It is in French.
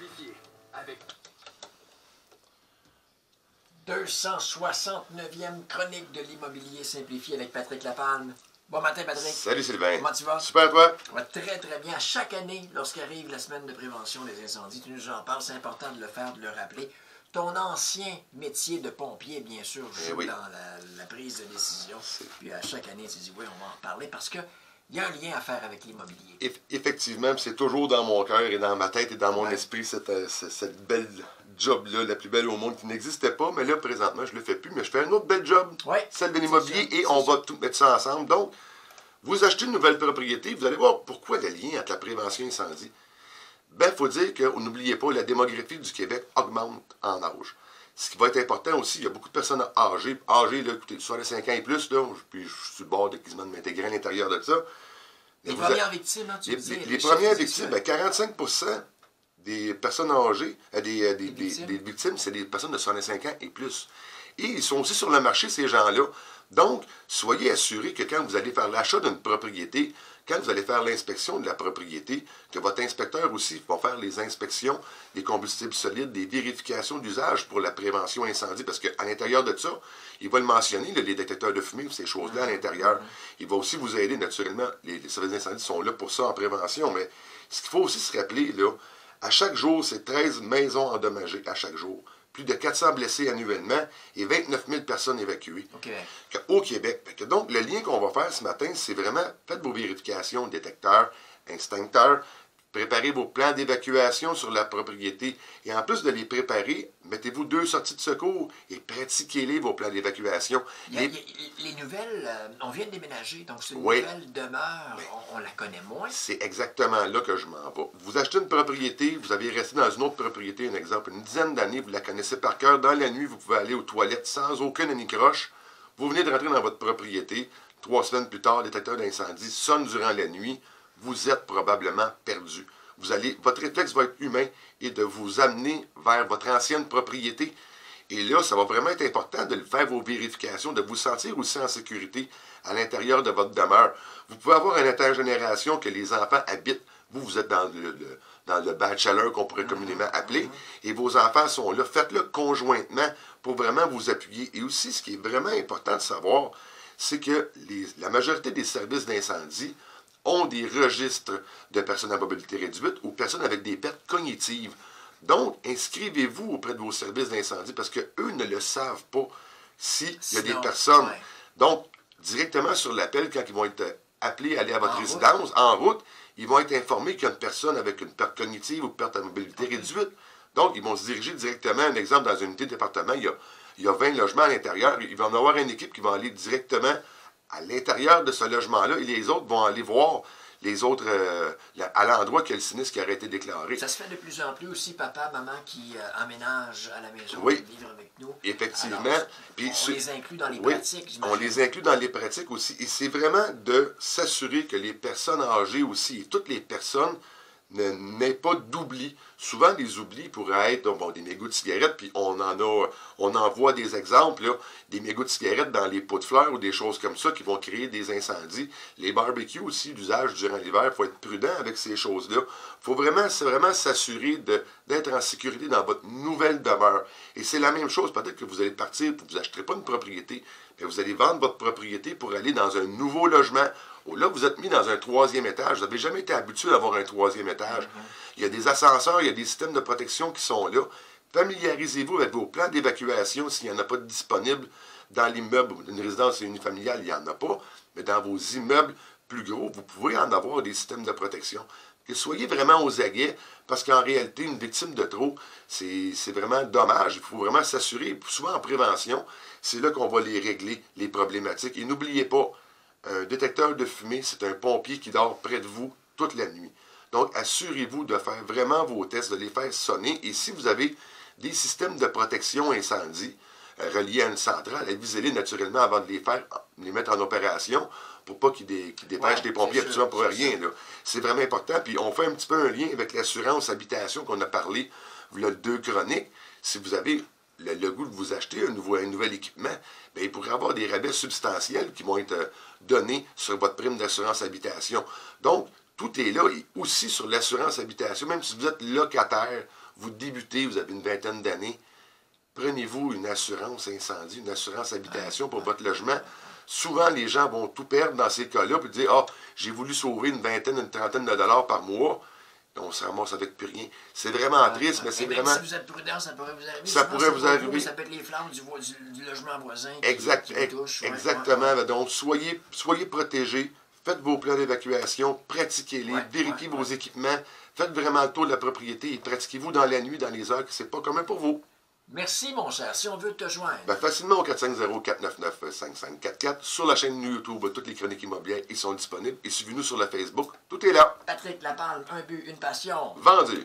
simplifié. Avec 269e chronique de l'immobilier simplifié avec Patrick Lapalme. Bon matin, Patrick. Salut Sylvain. Comment tu vas? Super, toi? Ça va très, très bien. Chaque année, lorsqu'arrive la semaine de prévention des incendies, tu nous en parles, c'est important de le faire, de le rappeler. Ton ancien métier de pompier, bien sûr, joue Eh oui. dans la, la prise de décision. Puis à chaque année, tu dis, oui, on va en reparler parce qu'il y a un lien à faire avec l'immobilier. Eff- effectivement, c'est toujours dans mon cœur et dans ma tête et dans mon Ouais. esprit cette, euh, ce- cette belle job-là, la plus belle au monde qui n'existait pas. Mais là, présentement, je le fais plus, mais je fais un autre bel job, Ouais, celle de l'immobilier, et on ça. va tout mettre ça ensemble. Donc, vous achetez une nouvelle propriété, vous allez voir pourquoi le lien entre la prévention incendie. Ben, il faut dire que, n'oubliez pas, la démographie du Québec augmente en âge. Ce qui va être important aussi, il y a beaucoup de personnes âgées, âgées, là, écoutez, 65 ans et plus, là, puis je suis bord de quasiment de m'intégrer à l'intérieur de ça. Les a- premières victimes, hein, tu les, disais, les- les premières victimes, ben, 45% des personnes âgées, euh, des, euh, des- Des victimes. des victimes, c'est des personnes de 65 ans et plus. Et ils sont aussi sur le marché, ces gens-là. Donc, soyez assurés que quand vous allez faire l'achat d'une propriété, quand vous allez faire l'inspection de la propriété, que votre inspecteur aussi va faire les inspections des combustibles solides, des vérifications d'usage pour la prévention incendie, parce qu'à l'intérieur de ça, il va le mentionner, les détecteurs de fumée, ces choses-là à l'intérieur. Il va aussi vous aider, naturellement, les, les services d'incendie sont là pour ça en prévention, mais ce qu'il faut aussi se rappeler, là, à chaque jour, c'est 13 maisons endommagées à chaque jour. Plus de 400 blessés annuellement et 29 000 personnes évacuées Au Québec. que- au Québec. Fait que donc, le lien qu'on va faire ce matin, c'est vraiment, faites vos vérifications, détecteurs, instincteurs, préparez vos plans d'évacuation sur la propriété. Et en plus de les préparer, mettez-vous deux sorties de secours et pratiquez-les, vos plans d'évacuation. Les- nouvelles, euh, on vient de déménager, donc c'est une Oui. nouvelle demeure, on, on la connaît moins. C'est exactement là que je m'en vais. Vous achetez une propriété, vous avez resté dans une autre propriété, un exemple, une dizaine d'années, vous la connaissez par cœur. Dans la nuit, vous pouvez aller aux toilettes sans aucun anicroche. Vous venez de rentrer dans votre propriété. Trois semaines plus tard, le détecteur d'incendie sonne durant la nuit. Vous êtes probablement perdu. Vous allez, votre réflexe va être humain et de vous amener vers votre ancienne propriété. Et là, ça va vraiment être important de faire vos vérifications, de vous sentir aussi en sécurité à l'intérieur de votre demeure. Vous pouvez avoir une intergénération que les enfants habitent. Vous, vous êtes dans le, le- dans le bachelor qu'on pourrait communément appeler, et vos enfants sont là. Faites-le conjointement pour vraiment vous appuyer. Et aussi, ce qui est vraiment important de savoir, c'est que les- la majorité des services d'incendie ont des registres de personnes à mobilité réduite ou personnes avec des pertes cognitives. Donc, inscrivez-vous auprès de vos services d'incendie parce qu'eux ne le savent pas s'il y a des personnes. ouais. Donc, directement sur l'appel, quand ils vont être appelés à aller à votre En résidence, en route, ils vont être informés qu'il y a une personne avec une perte cognitive ou perte à mobilité réduite. Donc, ils vont se diriger directement, un exemple, dans une unité de département, il y a, il y a 20 logements à l'intérieur, il va y en avoir une équipe qui va aller directement à l'intérieur de ce logement-là et les autres vont aller voir les autres euh, à l'endroit a le sinistre qui aurait été déclaré. Ça se fait de plus en plus aussi, papa, maman qui euh, emménagent à la maison, Oui. qui vivent avec nous. Effectivement. Alors, Puis on ce- les inclut dans les Oui, pratiques, on les inclut dans les pratiques aussi. Et c'est vraiment de s'assurer que les personnes âgées aussi, et toutes les personnes, n'aient pas d'oubli. Souvent, les oublis pourraient être des mégots de cigarettes, puis on en a, on en voit des exemples, des mégots de cigarettes dans les pots de fleurs ou des choses comme ça qui vont créer des incendies. Les barbecues aussi, l'usage durant l'hiver, il faut être prudent avec ces choses-là. Il faut vraiment, s'assurer d'être en sécurité dans votre nouvelle demeure. Et c'est la même chose, peut-être que vous allez partir, vous n'acheterez pas une propriété, vous allez vendre votre propriété pour aller dans un nouveau logement. Oh, là, vous êtes mis dans un troisième étage. Vous n'avez jamais été habitué d'avoir un troisième étage. Il y a des ascenseurs, il y a des systèmes de protection qui sont là. Familiarisez-vous avec vos plans d'évacuation s'il n'y en a pas de disponible dans l'immeuble. Une résidence unifamiliale, il n'y en a pas. Mais dans vos immeubles plus gros, vous pouvez en avoir des systèmes de protection. Que soyez vraiment aux aguets, parce qu'en réalité, une victime de trop, c'est vraiment dommage. Il faut vraiment s'assurer, souvent en prévention, c'est là qu'on va les régler, les problématiques. Et n'oubliez pas, un détecteur de fumée, c'est un pompier qui dort près de vous toute la nuit. Donc, assurez-vous de faire vraiment vos tests, de les faire sonner. Et si vous avez des systèmes de protection incendie reliés à une centrale, avisez-les naturellement avant de les faire, les mettre en opération pour pas qu'ils dé- qu'ils dépêchent Ouais, les pompiers absolument pour rien. C'est vraiment important. Puis on fait un petit peu un lien avec l'assurance habitation qu'on a parlé, le deux chroniques. Si vous avez le, le goût de vous acheter un, nouveau, un nouvel équipement, bien, il pourrait y avoir des rabais substantiels qui vont être euh, donnés sur votre prime d'assurance habitation. Donc, tout est là, et aussi sur l'assurance habitation. Même si vous êtes locataire, vous débutez, vous avez une vingtaine d'années, prenez-vous une assurance incendie, une assurance habitation pour votre logement. Souvent, les gens vont tout perdre dans ces cas-là, puis dire Ah, j'ai voulu sauver une vingtaine, une trentaine de dollars par mois. On se ramasse avec plus rien. C'est vraiment triste, mais c'est Et même vraiment. Si vous êtes prudent, ça pourrait vous arriver. Ça pourrait c'est vous arriver. Ça peut être les flammes du, vo- du- du logement voisin. qui- Exact, exactement. ouais. Donc, soyez, soyez protégés. Faites vos plans d'évacuation, pratiquez-les, vérifiez vos équipements, faites vraiment le tour de la propriété et pratiquez-vous dans la nuit, dans les heures que c'est pas commun pour vous. Merci, mon cher. Si on veut te joindre, Ben, facilement au 450-499-5544. Sur la chaîne YouTube, toutes les chroniques immobilières ils sont disponibles. Et suivez-nous sur la Facebook. Tout est là. Patrick Lapalme, un but, une passion. Vendu.